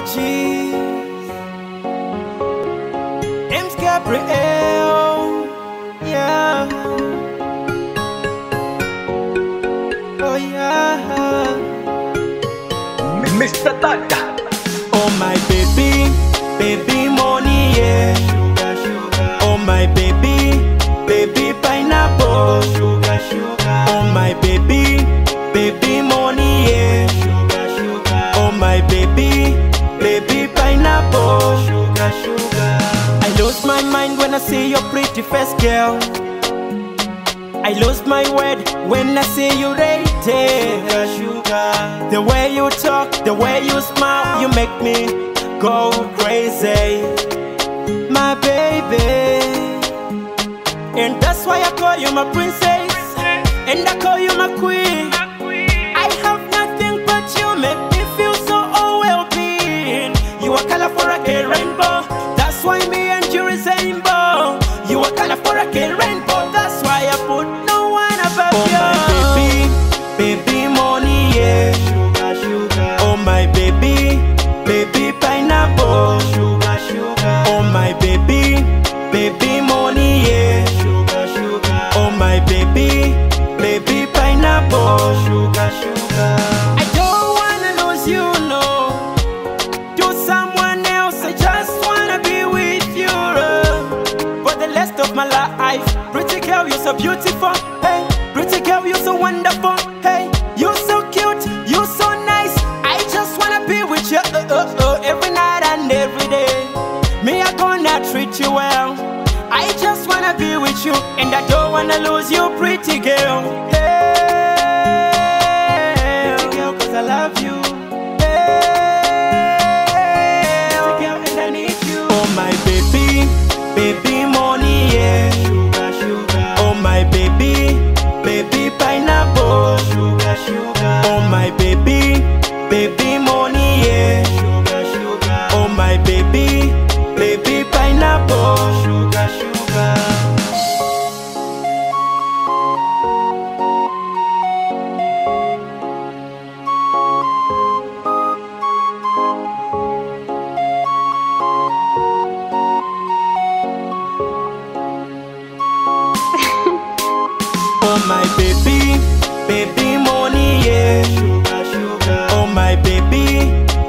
apologies. James Gabriel, yeah. Oh yeah. Mr. Tata. Mind when I see your pretty face, girl. I lost my word when I see you rated. Sugar, sugar. The way you talk, the way you smile, you make me go crazy. My baby. And that's why I call you my princess. And I call you my queen. I have nothing but you make me feel so well being. You are colorful like a rainbow. Baby pineapple. Sugar, sugar. Oh my baby, baby money, yeah. Sugar, sugar. Oh my baby, baby pineapple. Sugar, sugar. I don't wanna lose you, no. To someone else, I just wanna be with you. uh, For the rest of my life, pretty girl, you're so beautiful. Hey, pretty girl, you're so wonderful. Hey, with you, and I don't wanna lose you, pretty girl. Hey, pretty girl, 'cause I love you. Hey, pretty girl, and I need you. Oh my baby, baby money, yeah. Sugar, sugar. Oh my baby, baby pineapple. Sugar, sugar. Oh my baby, baby money, yeah. Sugar, sugar. Oh my baby, baby pineapple. My baby, baby money, yeah. Sugar, sugar. Oh my baby,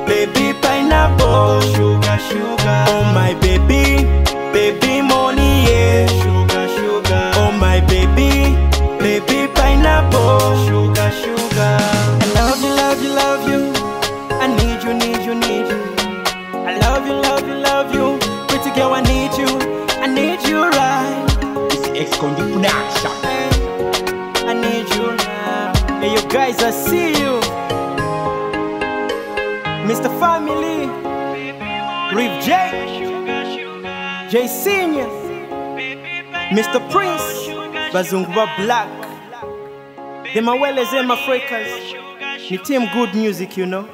baby pineapple. Sugar, sugar. Oh my baby, baby money, yeah. Sugar, sugar. Oh my baby, baby pineapple. Sugar, sugar. I love you, love you, love you. I need you, need you, need you. I love you, love you, love you. Pretty girl, I need you. I need you right. It's Ex-Condi Production. Guys, I see you. Mr. Family, Reef J, J Senior, Mr. Prince, Bazunguba Black. Them are well as them Africans. Ni team good music, you know.